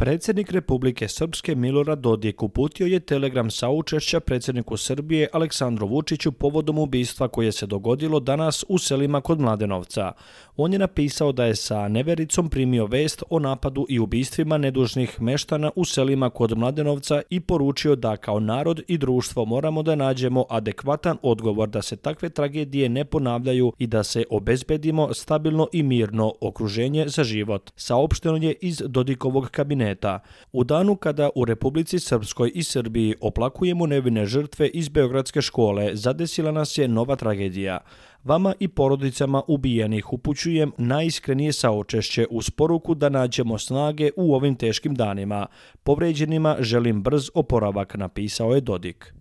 Predsjednik Republike Srpske Milorad Dodik uputio je telegram sa učešća predsjedniku Srbije Aleksandru Vučiću povodom ubistva koje se dogodilo danas u selima kod Mladenovca. On je napisao da je sa nevericom primio vest o napadu i ubistvima nedužnih meštana u selima kod Mladenovca i poručio da kao narod i društvo moramo da nađemo adekvatan odgovor da se takve tragedije ne ponavljaju i da se obezbedimo stabilno i mirno okruženje za život. Saopšteno je iz Dodikovog kabineta planeta. U danu kada u Republici Srpskoj i Srbiji oplakujemo nevine žrtve iz Beogradske škole, zadesila nas je nova tragedija. Vama i porodicama ubijenih upućujem najiskrenije saočešće uz poruku da nađemo snage u ovim teškim danima. Povređenima želim brz oporavak, napisao je Dodik.